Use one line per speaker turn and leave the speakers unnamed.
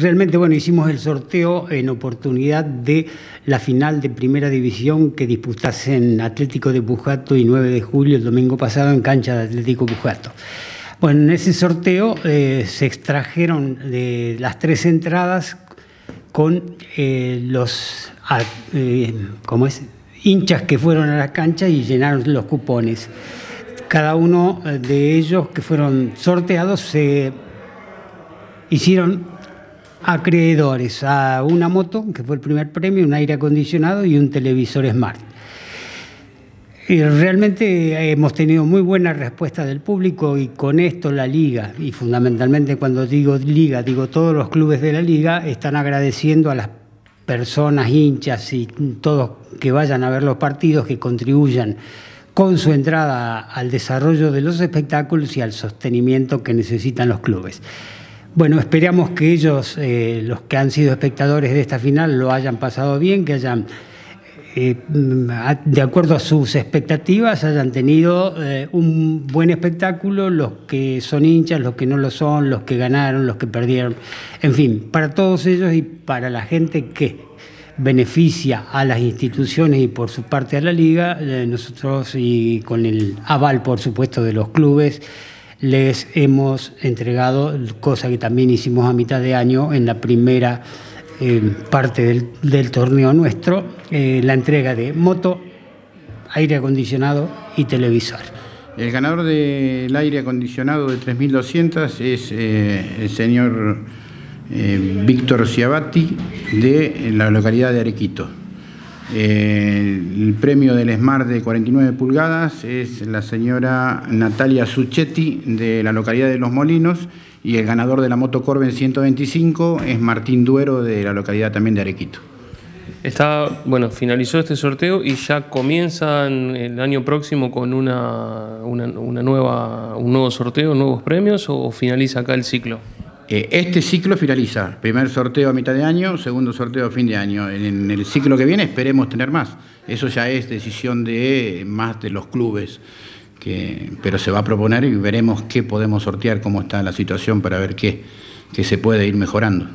realmente, bueno, hicimos el sorteo en oportunidad de la final de Primera División que disputasen Atlético de Pujato y 9 de julio el domingo pasado en cancha de Atlético Pujato. Bueno, en ese sorteo eh, se extrajeron de las tres entradas con eh, los ah, eh, es? hinchas que fueron a la cancha y llenaron los cupones. Cada uno de ellos que fueron sorteados se hicieron acreedores a una moto, que fue el primer premio, un aire acondicionado y un televisor smart. Y realmente hemos tenido muy buena respuesta del público y con esto la liga, y fundamentalmente cuando digo liga, digo todos los clubes de la liga, están agradeciendo a las personas, hinchas y todos que vayan a ver los partidos, que contribuyan con su entrada al desarrollo de los espectáculos y al sostenimiento que necesitan los clubes. Bueno, esperamos que ellos, eh, los que han sido espectadores de esta final, lo hayan pasado bien, que hayan, eh, de acuerdo a sus expectativas, hayan tenido eh, un buen espectáculo, los que son hinchas, los que no lo son, los que ganaron, los que perdieron, en fin, para todos ellos y para la gente que beneficia a las instituciones y por su parte a la liga, nosotros y con el aval, por supuesto, de los clubes, les hemos entregado, cosa que también hicimos a mitad de año en la primera eh, parte del, torneo nuestro, eh, la entrega de moto, aire acondicionado y televisor.
El ganador del aire acondicionado de 3.200 es eh, el señor Víctor Ciabatti de la localidad de Arequito. Eh, el premio del Smart de 49 pulgadas es la señora Natalia Suchetti de la localidad de Los Molinos y el ganador de la moto Corben 125 es Martín Duero de la localidad también de Arequito.
Está, bueno, finalizó este sorteo y ya comienzan el año próximo con una, una nueva, un nuevo sorteo, nuevos premios o finaliza acá el ciclo?
Eh, este ciclo finaliza, primer sorteo a mitad de año, segundo sorteo a fin de año. En el ciclo que viene esperemos tener más. Eso ya es decisión de más de los clubes, pero se va a proponer y veremos qué podemos sortear, cómo está la situación para ver qué, qué se puede ir mejorando.